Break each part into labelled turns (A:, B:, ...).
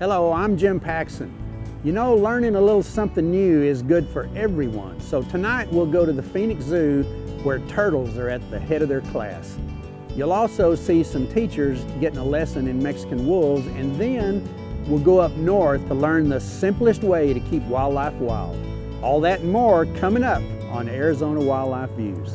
A: Hello, I'm Jim Paxon. You know, learning a little something new is good for everyone. So tonight we'll go to the Phoenix Zoo where turtles are at the head of their class. You'll also see some teachers getting a lesson in Mexican wolves and then we'll go up north to learn the simplest way to keep wildlife wild. All that and more coming up on Arizona Wildlife Views.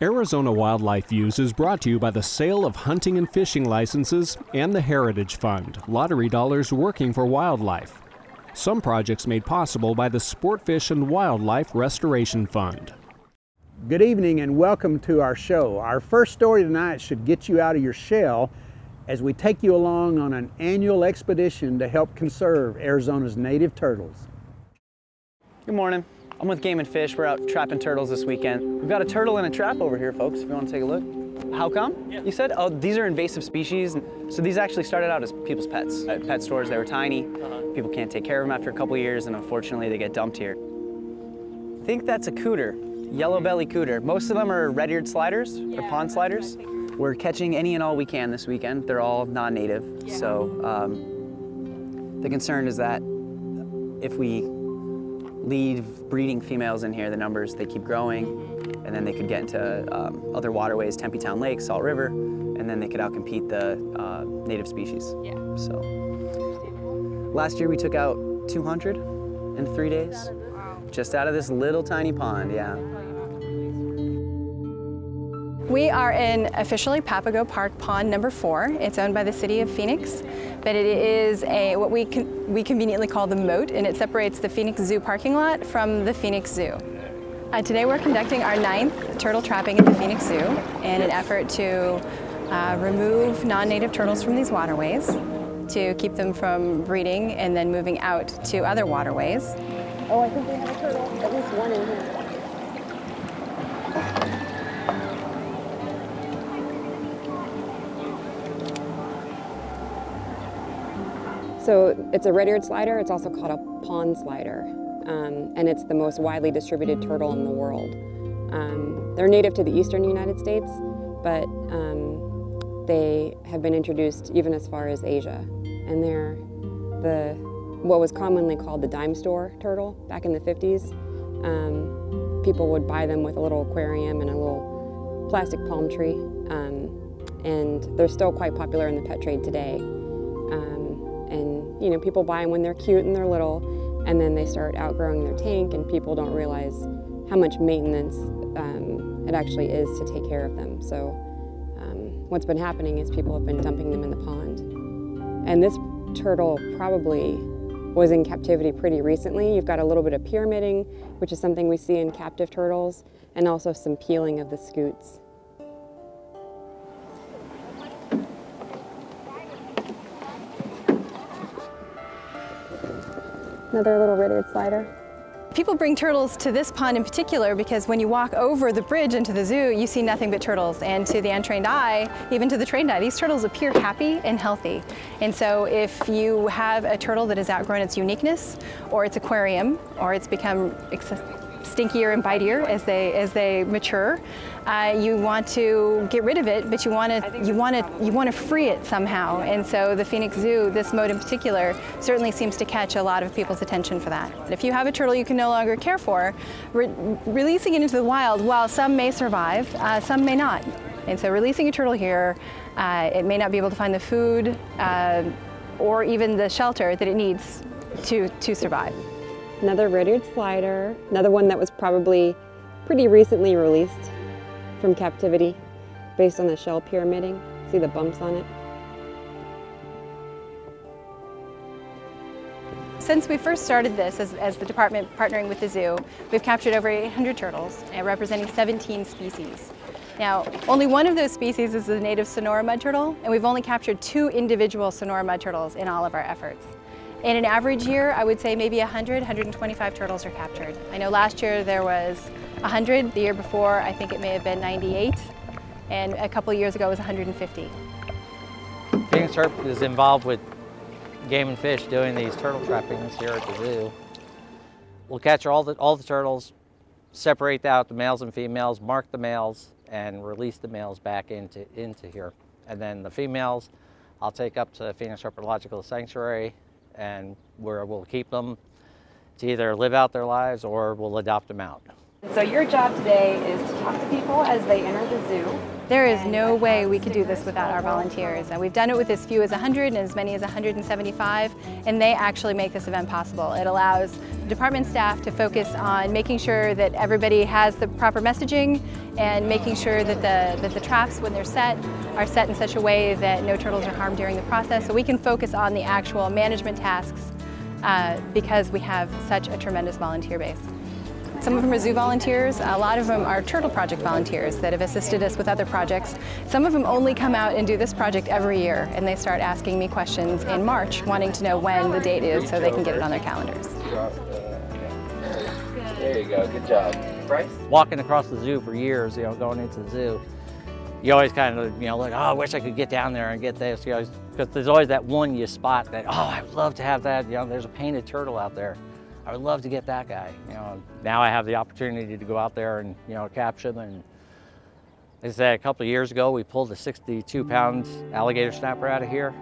B: Arizona Wildlife Views is brought to you by the sale of hunting and fishing licenses and the Heritage Fund, lottery dollars working for wildlife. Some projects made possible by the Sportfish and Wildlife Restoration Fund.
A: Good evening and welcome to our show. Our first story tonight should get you out of your shell as we take you along on an annual expedition to help conserve Arizona's native turtles.
C: Good morning. I'm with Game and Fish. We're out trapping turtles this weekend. We've got a turtle in a trap over here, folks, if you want to take a look. How come, yeah. you said? Oh, these are invasive species. So these actually started out as people's pets. At pet stores, they were tiny. Uh -huh. People can't take care of them after a couple years, and unfortunately, they get dumped here. I think that's a cooter, yellow belly cooter. Most of them are red-eared sliders, yeah, or pond sliders. We're catching any and all we can this weekend. They're all non-native. Yeah. So um, the concern is that if we leave breeding females in here, the numbers, they keep growing, and then they could get into um, other waterways, Tempe Town Lake, Salt River, and then they could outcompete the uh, native species. Yeah. So last year we took out 200 in three days, just out of this little tiny pond, yeah.
D: We are in officially Papago Park Pond number four. It's owned by the city of Phoenix, but it is a what we con we conveniently call the moat, and it separates the Phoenix Zoo parking lot from the Phoenix Zoo. Uh, today we're conducting our ninth turtle trapping at the Phoenix Zoo in an effort to uh, remove non-native turtles from these waterways, to keep them from breeding and then moving out to other waterways.
E: Oh, I think we have a turtle, at least one in here. So it's a red-eared slider. It's also called a pond slider. Um, and it's the most widely distributed turtle in the world. Um, they're native to the eastern United States, but um, they have been introduced even as far as Asia. And they're the what was commonly called the dime store turtle back in the 50s. Um, people would buy them with a little aquarium and a little plastic palm tree. Um, and they're still quite popular in the pet trade today. Um, you know, people buy them when they're cute and they're little, and then they start outgrowing their tank, and people don't realize how much maintenance um, it actually is to take care of them. So um, what's been happening is people have been dumping them in the pond. And this turtle probably was in captivity pretty recently. You've got a little bit of pyramiding, which is something we see in captive turtles, and also some peeling of the scutes. Another little red-eared slider.
D: People bring turtles to this pond in particular because when you walk over the bridge into the zoo, you see nothing but turtles. And to the untrained eye, even to the trained eye, these turtles appear happy and healthy. And so if you have a turtle that has outgrown its uniqueness, or its aquarium, or it's become stinkier and bitier as they as they mature. Uh, you want to get rid of it, but you want to you want to you want to free it somehow. And so the Phoenix Zoo, this mode in particular, certainly seems to catch a lot of people's attention for that. If you have a turtle you can no longer care for, re releasing it into the wild, while some may survive, uh, some may not. And so releasing a turtle here, uh, it may not be able to find the food uh, or even the shelter that it needs to, to survive.
E: Another red-eared slider, another one that was probably pretty recently released from captivity based on the shell pyramiding. See the bumps on it?
D: Since we first started this as, as, the department partnering with the zoo, we've captured over 800 turtles uh, representing 17 species. Now, only one of those species is the native Sonora mud turtle, and we've only captured two individual Sonora mud turtles in all of our efforts. In an average year, I would say maybe 100, 125 turtles are captured. I know last year there was 100, the year before I think it may have been 98, and a couple years ago it was 150.
F: Phoenix Herp is involved with Game and Fish doing these turtle trappings here at the zoo. We'll catch all the, all the turtles, separate out the males and females, mark the males, and release the males back into, into here. And then the females, I'll take up to Phoenix Herpetological Sanctuary and where we'll keep them to either live out their lives or we'll adopt them out.
G: So your job today is to talk to people as they enter the zoo.
D: There is no way we could do this without our volunteers. And we've done it with as few as 100 and as many as 175, and they actually make this event possible. It allows department staff to focus on making sure that everybody has the proper messaging and making sure that the, that the traps, when they're set, are set in such a way that no turtles are harmed during the process. So we can focus on the actual management tasks uh, because we have such a tremendous volunteer base. Some of them are zoo volunteers, a lot of them are Turtle Project volunteers that have assisted us with other projects. Some of them only come out and do this project every year and they start asking me questions in March, wanting to know when the date is so they can get it on their calendars.
H: There you go, good job. Bryce?
F: Walking across the zoo for years, you know, going into the zoo, you always kind of, you know, like, oh, I wish I could get down there and get this, you know, because there's always that one you spot that, oh, I'd love to have that, you know, there's a painted turtle out there. I would love to get that guy. You know, now I have the opportunity to go out there and you know capture them. And like I said, a couple of years ago, we pulled a 62-pound alligator snapper out of here.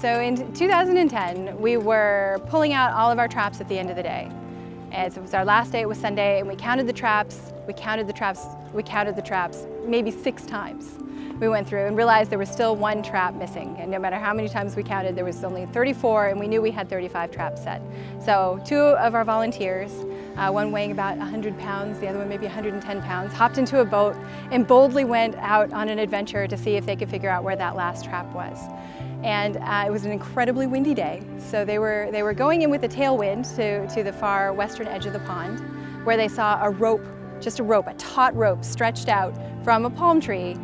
D: So in 2010, we were pulling out all of our traps at the end of the day. So it was our last day, it was Sunday, and we counted the traps, we counted the traps, we counted the traps maybe six times we went through and realized there was still one trap missing. And no matter how many times we counted, there was only 34 and we knew we had 35 traps set. So two of our volunteers, uh, one weighing about 100 pounds, the other one maybe 110 pounds, hopped into a boat and boldly went out on an adventure to see if they could figure out where that last trap was. And uh, it was an incredibly windy day. So they were, they were going in with a tailwind to, to the far western edge of the pond where they saw a rope, just a rope, a taut rope stretched out from a palm tree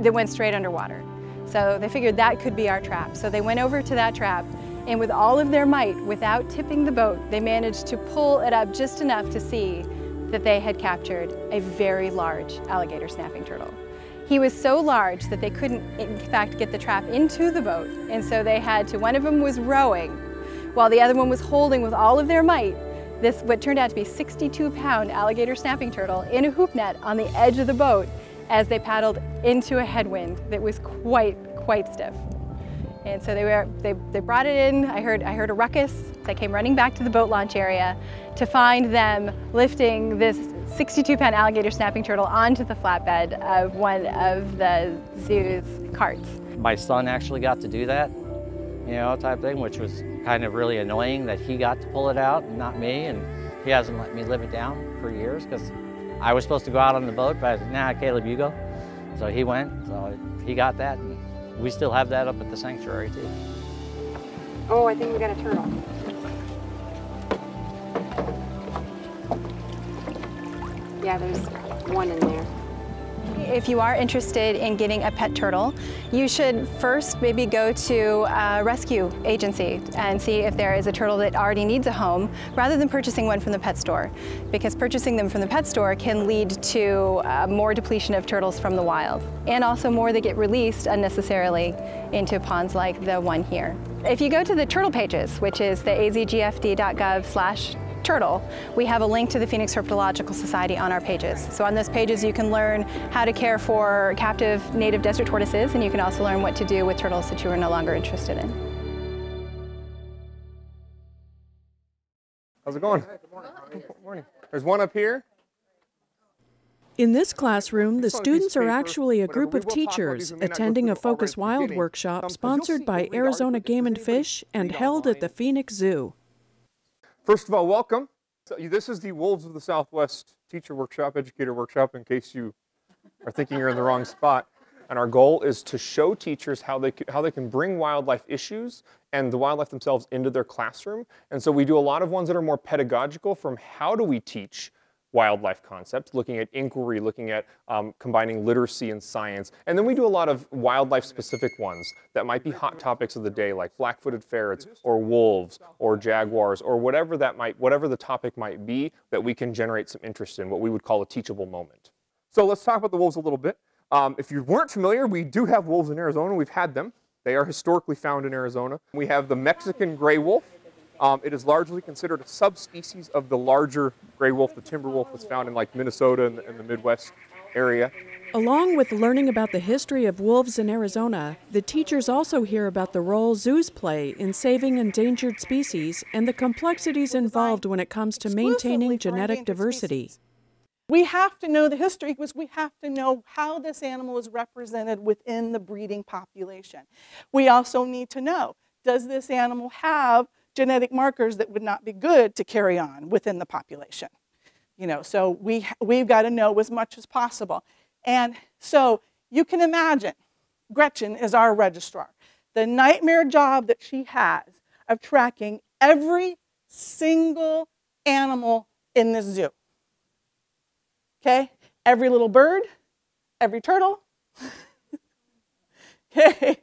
D: that went straight underwater. So they figured that could be our trap. So they went over to that trap and with all of their might, without tipping the boat, they managed to pull it up just enough to see that they had captured a very large alligator snapping turtle. He was so large that they couldn't, in fact, get the trap into the boat. And so they had to, one of them was rowing, while the other one was holding with all of their might this, what turned out to be 62 pound alligator snapping turtle in a hoop net on the edge of the boat as they paddled into a headwind that was quite, quite stiff. And so they, were, they, they brought it in, I heard, I heard a ruckus, I came running back to the boat launch area to find them lifting this 62 pound alligator snapping turtle onto the flatbed of one of the zoo's carts.
F: My son actually got to do that, you know, type thing, which was kind of really annoying that he got to pull it out and not me, and he hasn't let me live it down for years because I was supposed to go out on the boat, but I said, nah, Caleb, you go. So he went, so he got that, and we still have that up at the sanctuary too.
E: Oh, I think we got a turtle. Yeah, there's one in there.
D: If you are interested in getting a pet turtle, you should first maybe go to a rescue agency and see if there is a turtle that already needs a home rather than purchasing one from the pet store. Because purchasing them from the pet store can lead to uh, more depletion of turtles from the wild and also more that get released unnecessarily into ponds like the one here. If you go to the turtle pages, which is the azgfd.gov slash turtle, we have a link to the Phoenix Herpetological Society on our pages. So on those pages you can learn how to care for captive native desert tortoises and you can also learn what to do with turtles that you are no longer interested in.
I: How's it going? Good morning. Good morning. There's one up here.
J: In this classroom, the students are actually a group of teachers attending a Focus Wild workshop sponsored by Arizona Game and Fish and held at the Phoenix Zoo.
I: First of all, welcome. So this is the Wolves of the Southwest Teacher Workshop, Educator Workshop, in case you are thinking you're in the wrong spot. And our goal is to show teachers how they, how they can bring wildlife issues and the wildlife themselves into their classroom. And so we do a lot of ones that are more pedagogical from how do we teach wildlife concepts, looking at inquiry, looking at um, combining literacy and science. And then we do a lot of wildlife specific ones that might be hot topics of the day, like black-footed ferrets or wolves or jaguars or whatever that might, whatever the topic might be that we can generate some interest in, what we would call a teachable moment. So let's talk about the wolves a little bit. Um, if you weren't familiar, we do have wolves in Arizona. We've had them. They are historically found in Arizona. We have the Mexican gray wolf. Um, it is largely considered a subspecies of the larger gray wolf, the timber wolf that's found in like Minnesota and the, and the Midwest area.
J: Along with learning about the history of wolves in Arizona, the teachers also hear about the role zoos play in saving endangered species and the complexities involved when it comes to maintaining genetic diversity.
K: Species. We have to know the history because we have to know how this animal is represented within the breeding population. We also need to know, does this animal have genetic markers that would not be good to carry on within the population. You know, so we, we've got to know as much as possible. And so you can imagine Gretchen is our registrar. The nightmare job that she has of tracking every single animal in this zoo. Okay? Every little bird, every turtle. okay?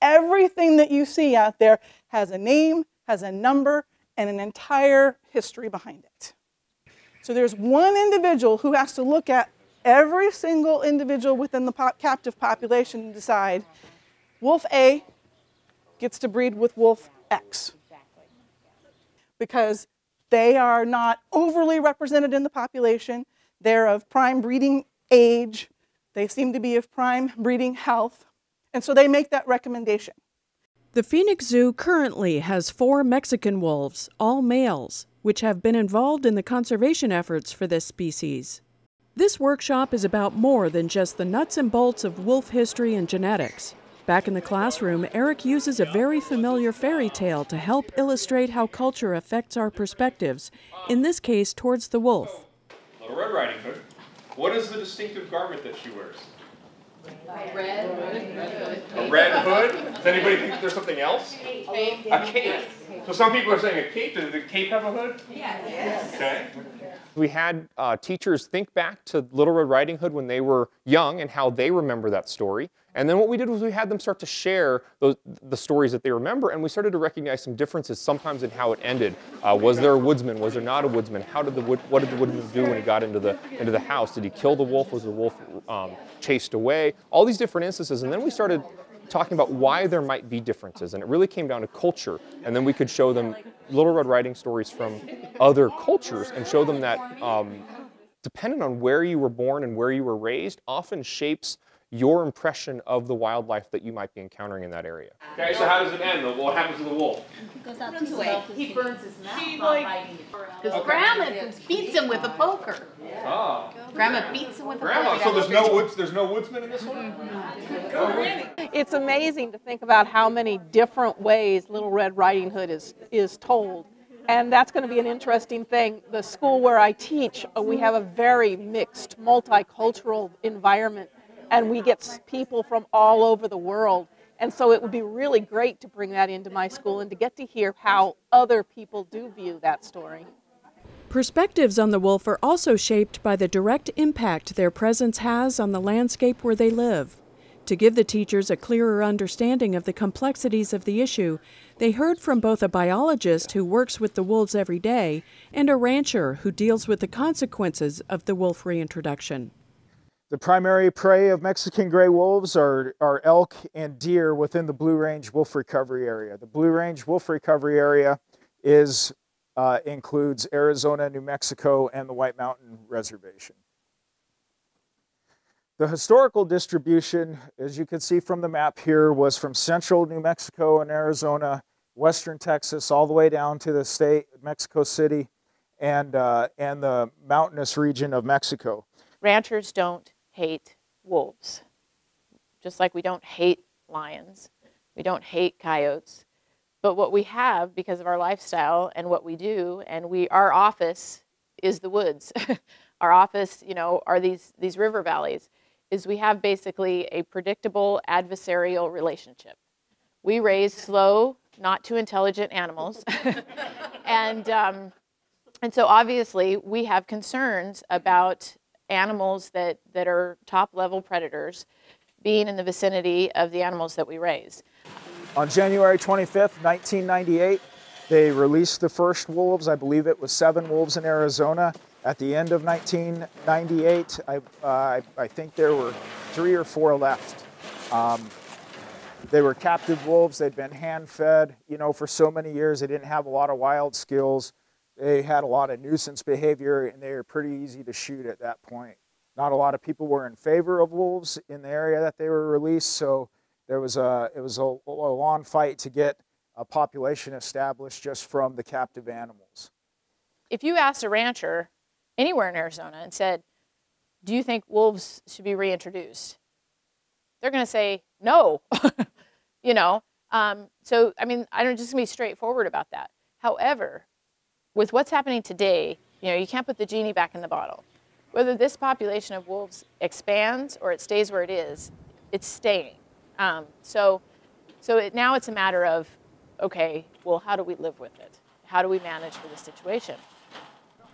K: Everything that you see out there has a name, has a number, and an entire history behind it. So there's one individual who has to look at every single individual within the pop captive population and decide wolf A gets to breed with wolf X. Because they are not overly represented in the population. They're of prime breeding age. They seem to be of prime breeding health. And so they make that recommendation.
J: The Phoenix Zoo currently has four Mexican wolves, all males, which have been involved in the conservation efforts for this species. This workshop is about more than just the nuts and bolts of wolf history and genetics. Back in the classroom, Eric uses a very familiar fairy tale to help illustrate how culture affects our perspectives, in this case towards the wolf.
I: Little Red Riding Hood. What is the distinctive garment that she wears?
L: A red hood.
I: A red hood? Does anybody think there's something else?
L: Cape.
I: A cape. So some people are saying a cape. Does the cape have a hood?
L: Yes.
I: Okay. We had uh, teachers think back to Little Red Riding Hood when they were young and how they remember that story. And then what we did was we had them start to share those, the stories that they remember, and we started to recognize some differences sometimes in how it ended. Uh, was there a woodsman? Was there not a woodsman? How did the wood, what did the woodman do when he got into the into the house? Did he kill the wolf? Was the wolf um, chased away? All these different instances, and then we started talking about why there might be differences, and it really came down to culture. And then we could show them Little Red Riding stories from other cultures and show them that um, depending on where you were born and where you were raised, often shapes your impression of the wildlife that you might be encountering in that area. Okay, so how does it end? What happens to the wolf?
L: He goes out to away. He burns his mouth
M: She,
L: not
M: like-
L: biting it.
M: Because
I: Okay.
M: Grandma beats him with a poker.
I: Ah,
M: Grandma beats him with a
I: grandma.
M: poker.
I: So there's no woods. There's no woodsman in this one.
K: It's amazing to think about how many different ways Little Red Riding Hood is, is told. And that's going to be an interesting thing. The school where I teach, uh, we have a very mixed, multicultural environment, and we get people from all over the world. And so it would be really great to bring that into my school and to get to hear how other people do view that story.
J: Perspectives on the wolf are also shaped by the direct impact their presence has on the landscape where they live. To give the teachers a clearer understanding of the complexities of the issue, they heard from both a biologist who works with the wolves every day and a rancher who deals with the consequences of the wolf reintroduction.
N: The primary prey of Mexican gray wolves are, are elk and deer within the Blue Range Wolf Recovery Area. The Blue Range Wolf Recovery Area is, uh, includes Arizona, New Mexico, and the White Mountain Reservation. The historical distribution, as you can see from the map here, was from central New Mexico and Arizona, western Texas, all the way down to the state, Mexico City, and, uh, and the mountainous region of Mexico.
O: ranchers don't hate wolves, just like we don't hate lions, we don't hate coyotes. But what we have because of our lifestyle and what we do, and we our office is the woods. our office, you know, are these these river valleys. Is we have basically a predictable adversarial relationship. We raise slow, not too intelligent animals, and um, and so obviously we have concerns about animals that, that are top level predators being in the vicinity of the animals that we raise.
N: On January 25th, 1998, they released the first wolves. I believe it was seven wolves in Arizona. At the end of 1998, I, uh, I, I think there were three or four left. Um, they were captive wolves. They'd been hand fed, you know, for so many years. They didn't have a lot of wild skills. They had a lot of nuisance behavior and they were pretty easy to shoot at that point. Not a lot of people were in favor of wolves in the area that they were released, so there was a, it was a, a long fight to get a population established just from the captive animals.
O: If you asked a rancher anywhere in Arizona and said, do you think wolves should be reintroduced? They're going to say no, you know. Um, so, I mean, I'm just going to be straightforward about that. However, with what's happening today, you know, you can't put the genie back in the bottle. Whether this population of wolves expands or it stays where it is, it's staying. Um, so, so it, now it's a matter of, okay, well, how do we live with it? How do we manage for this situation?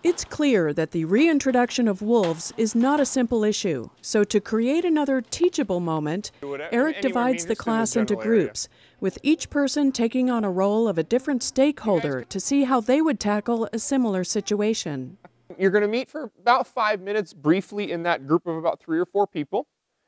J: It's clear that the reintroduction of wolves is not a simple issue. So, to create another teachable moment, Eric divides the class into groups, with each person taking on a role of a different stakeholder to see how they would tackle a similar situation.
I: You're going to meet for about five minutes briefly in that group of about three or four people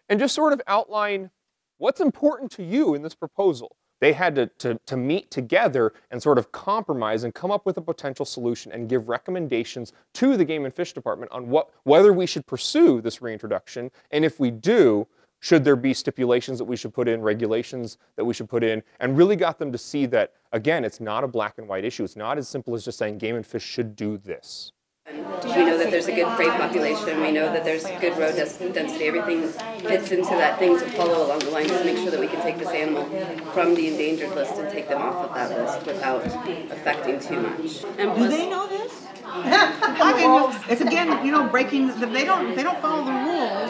I: and just sort of outline what's important to you in this proposal. They had to, to, to, meet together and sort of compromise and come up with a potential solution and give recommendations to the Game and Fish Department on what, whether we should pursue this reintroduction, and if we do, should there be stipulations that we should put in, regulations that we should put in, and really got them to see that, again, it's not a black and white issue. It's not as simple as just saying Game and Fish should do this.
P: We know that there's a good prey population. We know that there's good road density. Everything fits into that thing to follow along the lines to make sure that we can take this animal from the endangered list and take them off of that list without affecting too much.
Q: And do they know this? I mean, it's again, you know, breaking. The, they don't. They don't follow the rules.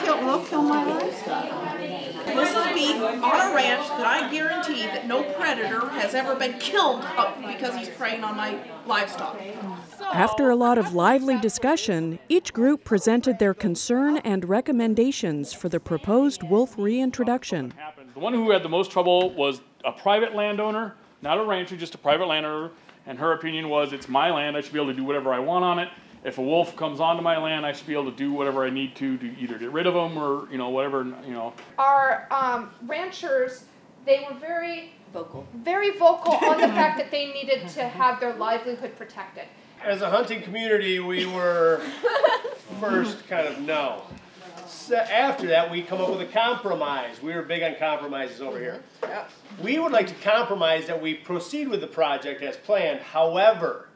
Q: They kill. They'll kill my livestock.
L: This is beef on a ranch that I guarantee that no predator has ever been killed because he's preying on my livestock.
J: After a lot of lively discussion, each group presented their concern and recommendations for the proposed wolf reintroduction.
R: The one who had the most trouble was a private landowner, not a rancher, just a private landowner, and her opinion was it's my land, I should be able to do whatever I want on it if a wolf comes onto my land, I should be able to do whatever I need to to either get rid of them or you know whatever you know.
S: Our um, ranchers, they were very
P: vocal,
S: very vocal on the fact that they needed to have their livelihood protected.
T: As a hunting community, we were first kind of no. So after that, we come up with a compromise. We were big on compromises over here. We would like to compromise that we proceed with the project as planned. However,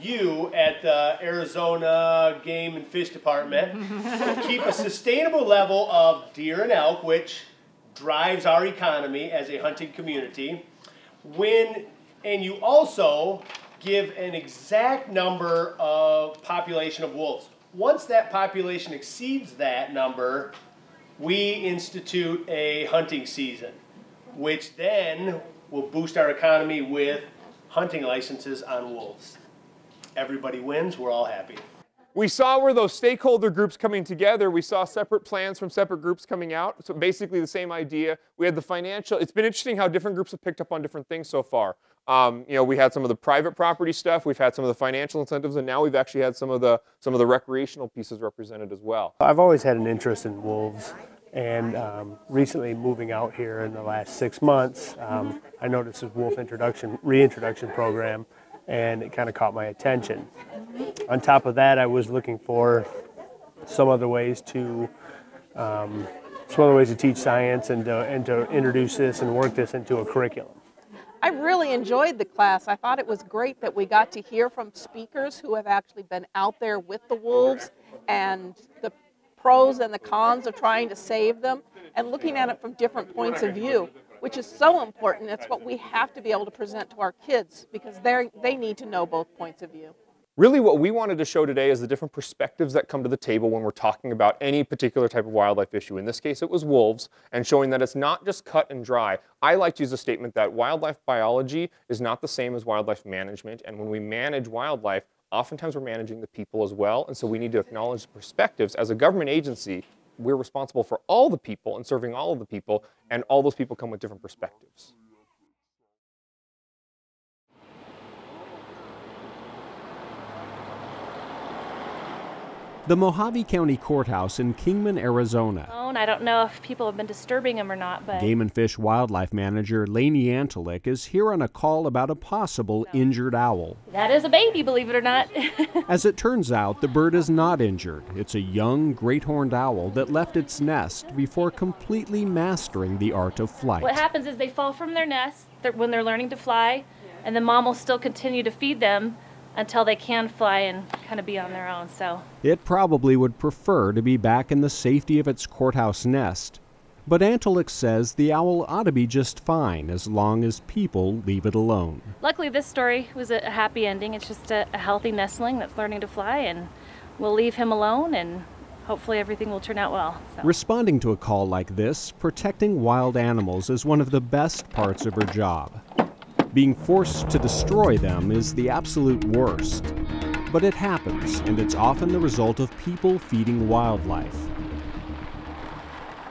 T: you at the Arizona Game and Fish Department keep a sustainable level of deer and elk, which drives our economy as a hunting community. When and you also give an exact number of population of wolves. Once that population exceeds that number, we institute a hunting season, which then will boost our economy with hunting licenses on wolves everybody wins, we're all happy.
I: We saw where those stakeholder groups coming together, we saw separate plans from separate groups coming out. So basically the same idea. We had the financial, it's been interesting how different groups have picked up on different things so far. Um, you know, we had some of the private property stuff, we've had some of the financial incentives, and now we've actually had some of the some of the recreational pieces represented as well.
U: I've always had an interest in wolves, and um, recently moving out here in the last six months, um, I noticed this wolf introduction reintroduction program and it kind of caught my attention. On top of that, I was looking for some other ways to um, some other ways to teach science and to, and to introduce this and work this into a curriculum.
V: I really enjoyed the class. I thought it was great that we got to hear from speakers who have actually been out there with the wolves and the pros and the cons of trying to save them and looking at it from different points of view which is so important. It's what we have to be able to present to our kids because they they need to know both points of view.
I: Really what we wanted to show today is the different perspectives that come to the table when we're talking about any particular type of wildlife issue. In this case, it was wolves, and showing that it's not just cut and dry. I like to use the statement that wildlife biology is not the same as wildlife management, and when we manage wildlife, oftentimes we're managing the people as well. And so we need to acknowledge the perspectives. As a government agency, we're responsible for all the people and serving all of the people, and all those people come with different perspectives.
W: The Mohave County Courthouse in Kingman, Arizona.
X: I don't know if people have been disturbing him or not, but
W: Game and Fish Wildlife Manager Laney Antalik is here on a call about a possible injured owl.
X: that is a baby, believe it or not.
W: As it turns out, the bird is not injured. It's a young great horned owl that left its nest before completely mastering the art of flight.
X: what happens is they fall from their nest when they're learning to fly, and the mom will still continue to feed them until they can fly and kind of be on their own. So
W: It probably would prefer to be back in the safety of its courthouse nest. But Antalik says the owl ought to be just fine as long as people leave it alone.
X: luckily, this story was a a happy ending. It's just a, a healthy nestling that's learning to fly, and we'll leave him alone, and hopefully everything will turn out well. So.
W: Responding to a call like this, protecting wild animals is one of the best parts of her job. Being forced to destroy them is the absolute worst. But it happens, and it's often the result of people feeding wildlife.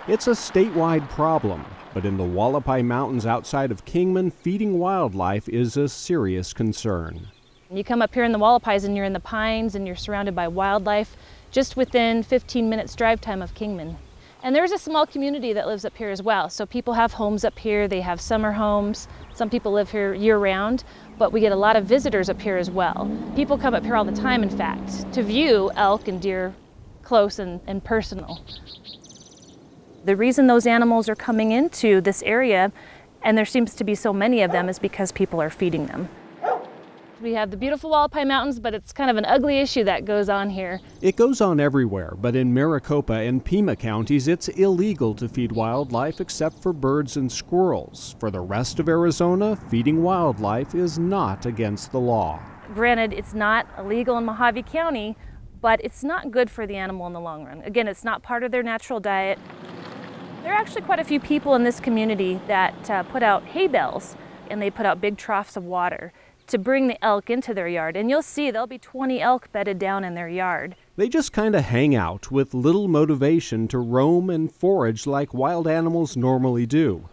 W: It's a statewide problem, but in the Hualapai Mountains outside of Kingman, feeding wildlife is a serious concern.
X: You come up here in the Hualapais and you're in the pines and you're surrounded by wildlife just within 15 minutes drive time of Kingman. And there's a small community that lives up here as well. So people have homes up here, they have summer homes. Some people live here year round, but we get a lot of visitors up here as well. People come up here all the time, in fact, to view elk and deer close and, and personal. The reason those animals are coming into this area, and there seems to be so many of them, is because people are feeding them. We have the beautiful Hualapai Mountains, but it's kind of an ugly issue that goes on here.
W: It goes on everywhere, but in Maricopa and Pima counties, it's illegal to feed wildlife except for birds and squirrels. For the rest of Arizona, feeding wildlife is not against the law.
X: Granted, it's not illegal in Mohave County, but it's not good for the animal in the long run. Again, it's not part of their natural diet. There are actually quite a few people in this community that uh, put out hay bales and they put out big troughs of water to bring the elk into their yard. And you'll see there'll be 20 elk bedded down in their yard.
W: They just kind of hang out with little motivation to roam and forage like wild animals normally do.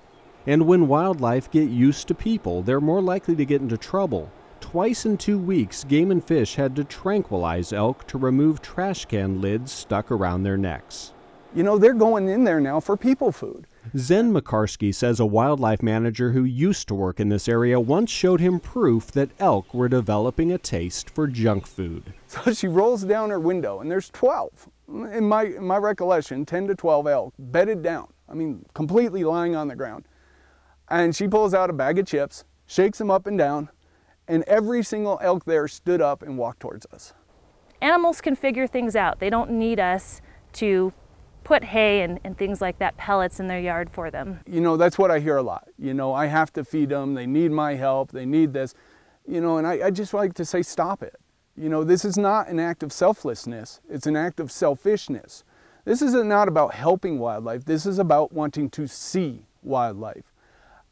W: And when wildlife get used to people, they're more likely to get into trouble. Twice in two weeks, Game and Fish had to tranquilize elk to remove trash can lids stuck around their necks.
Y: You know, they're going in there now for people food.
W: Zen Mocarski says a wildlife manager who used to work in this area once showed him proof that elk were developing a taste for junk food.
Y: So she rolls down her window, and there's 12. In my, in my recollection, 10 to 12 elk bedded down. I mean, completely lying on the ground. And she pulls out a bag of chips, shakes them up and down, and every single elk there stood up and walked towards us.
X: Animals can figure things out. They don't need us to put hay and, and things like that, pellets in their yard for them.
Y: You know, that's what I hear a lot. You know, I have to feed them, they need my help, they need this. You know, and I, I just like to say, stop it. You know, this is not an act of selflessness, it's an act of selfishness. This is not about helping wildlife, this is about wanting to see wildlife.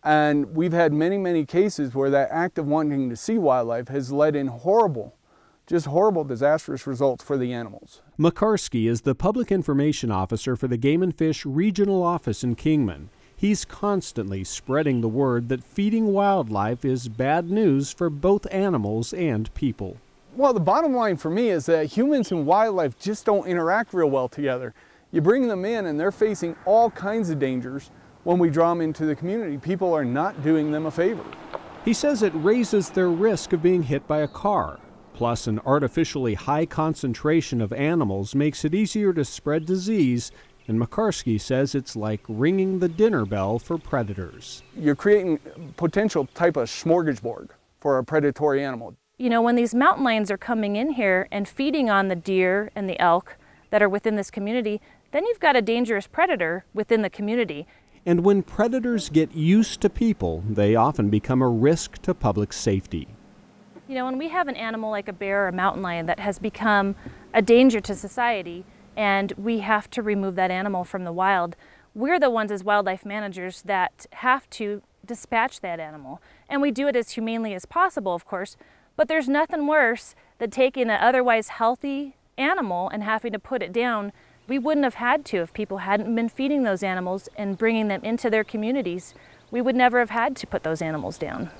Y: And we've had many, many cases where that act of wanting to see wildlife has led in horrible, just horrible, disastrous results for the animals.
W: Mocarski is the public information officer for the Game and Fish Regional Office in Kingman. He's constantly spreading the word that feeding wildlife is bad news for both animals and people.
Y: Well, the bottom line for me is that humans and wildlife just don't interact real well together. You bring them in and they're facing all kinds of dangers when we draw them into the community. People are not doing them a favor.
W: He says it raises their risk of being hit by a car. Plus, an artificially high concentration of animals makes it easier to spread disease, and Mocarski says it's like ringing the dinner bell for predators.
Y: You're creating potential type of smorgasbord for a predatory animal.
X: You know, when these mountain lions are coming in here and feeding on the deer and the elk that are within this community, then you've got a dangerous predator within the community.
W: And when predators get used to people, they often become a risk to public safety.
X: You know, when we have an animal like a bear or a mountain lion that has become a danger to society and we have to remove that animal from the wild, we're the ones as wildlife managers that have to dispatch that animal. And we do it as humanely as possible, of course, but there's nothing worse than taking an otherwise healthy animal and having to put it down, we wouldn't have had to if people hadn't been feeding those animals and bringing them into their communities. We would never have had to put those animals down.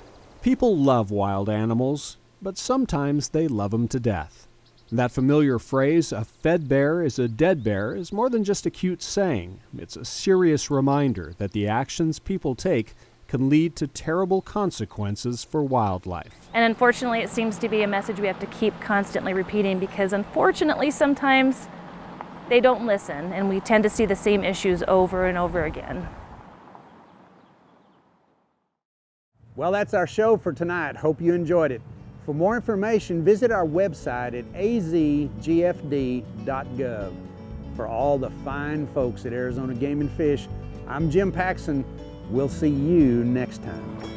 W: People love wild animals, but sometimes they love them to death. That familiar phrase, a fed bear is a dead bear, is more than just a cute saying. It's a serious reminder that the actions people take can lead to terrible consequences for wildlife.
X: And unfortunately, it seems to be a message we have to keep constantly repeating because unfortunately, sometimes they don't listen, and we tend to see the same issues over and over again.
A: Well, that's our show for tonight. Hope you enjoyed it. For more information, visit our website at azgfd.gov. For all the fine folks at Arizona Game and Fish, I'm Jim Paxon. We'll see you next time.